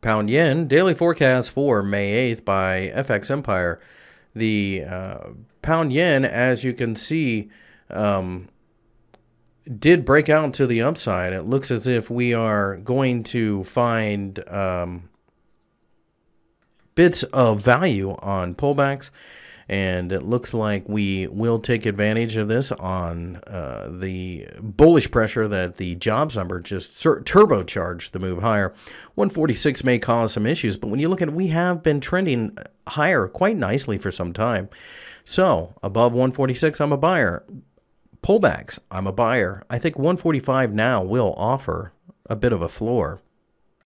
pound yen. Daily forecast for May 8th by FX Empire. The uh, pound yen, as you can see, um, did break out to the upside. It looks as if we are going to find um, bits of value on pullbacks and it looks like we will take advantage of this on uh, the bullish pressure that the jobs number just turbocharged the move higher. 146 may cause some issues, but when you look at it, we have been trending higher quite nicely for some time. So above 146, I'm a buyer. Pullbacks, I'm a buyer. I think 145 now will offer a bit of a floor.